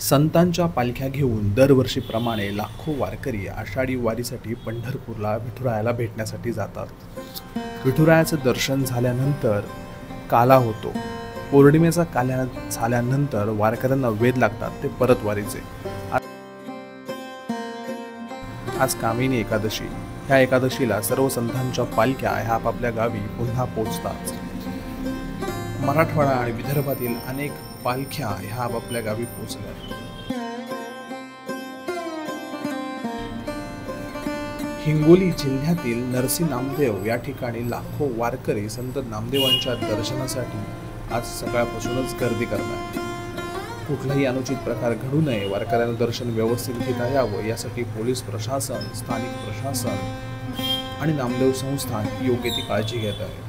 संतांच्या पालख्या घेऊन दरवर्षीप्रमाणे लाखो वारकरी आषाढी वारीसाठी पंढरपूरला विठुरायाला भेटण्यासाठी जातात. विठुरायाचं दर्शन झाल्यानंतर काला होतो. पौर्णिमेचा काल्या झाल्यानंतर वारकऱ्यांना वेध लागतात ते परत वारीचे. आज कामिनी एकादशी. ह्या एकादशीला सर्व संतांच्या पालख्या ह्या आपापल्या गावी पुन्हा पोचतात मराठवाडा आणि विदर्भातील अनेक पालख्या ह्या आपापल्या गावी पोचल्या हिंगोली जिल्ह्यातील नरसी नामदेव या ठिकाणी लाखो वारकरी संत नामदेवांच्या दर्शनासाठी आज सकाळपासूनच गर्दी करतात. कुठलाही अनुचित प्रकार घडू नये वारकऱ्यांना दर्शन व्यवस्थित घेता यावं यासाठी पोलीस प्रशासन स्थानिक प्रशासन आणि नामदेव संस्थान योग्य ती काळजी घेत आहे.